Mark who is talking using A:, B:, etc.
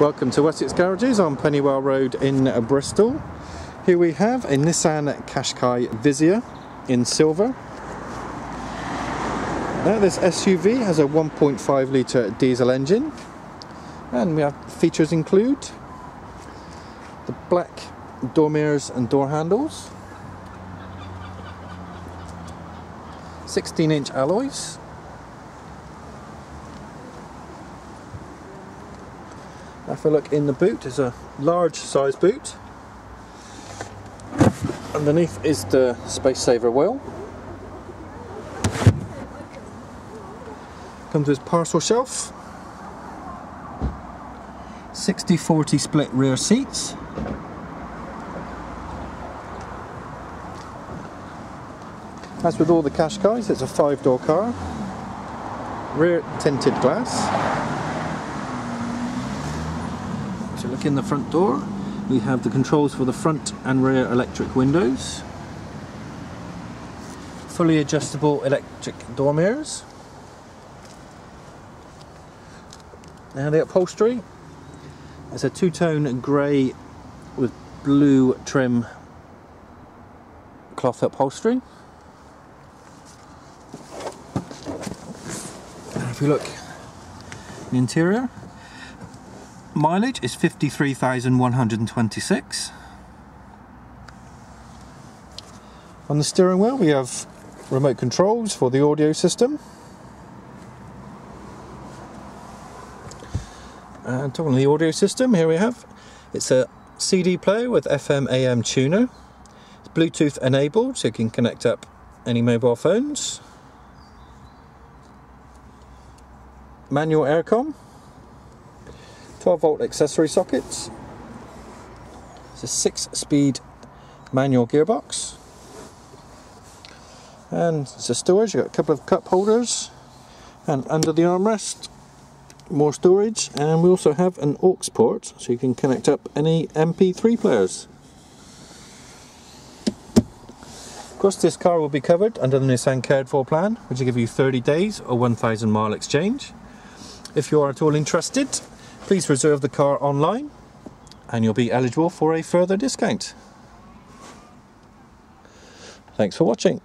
A: Welcome to Wessex Garages on Pennywell Road in Bristol. Here we have a Nissan Qashqai Visia in silver. Now this SUV has a 1.5 litre diesel engine and we have features include the black door mirrors and door handles 16 inch alloys If I look in the boot, it's a large size boot. Underneath is the space saver wheel. Comes with parcel shelf. 60-40 split rear seats. As with all the Qashqais, it's a five door car. Rear tinted glass. So look in the front door, we have the controls for the front and rear electric windows. Fully adjustable electric door mirrors. Now the upholstery is a two-tone grey with blue trim cloth upholstery. And if you look the interior, Mileage is 53,126. On the steering wheel we have remote controls for the audio system. And talking of the audio system, here we have, it's a CD player with FM AM tuner. It's Bluetooth enabled so you can connect up any mobile phones. Manual aircon 12 volt accessory sockets. It's a 6 speed manual gearbox. And it's a storage, you've got a couple of cup holders and under the armrest more storage and we also have an aux port so you can connect up any MP3 players. Of course this car will be covered under the Nissan Cared For plan which will give you 30 days or 1000 mile exchange. If you are at all interested Please reserve the car online and you'll be eligible for a further discount. Thanks for watching.